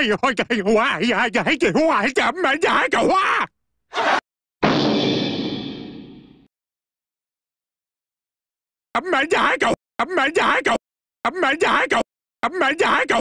哎呦，哎呦哇，哎呀呀，哎呦哇，怎么呀个哇？怎么呀个？怎么呀个？怎么呀个？怎么呀个？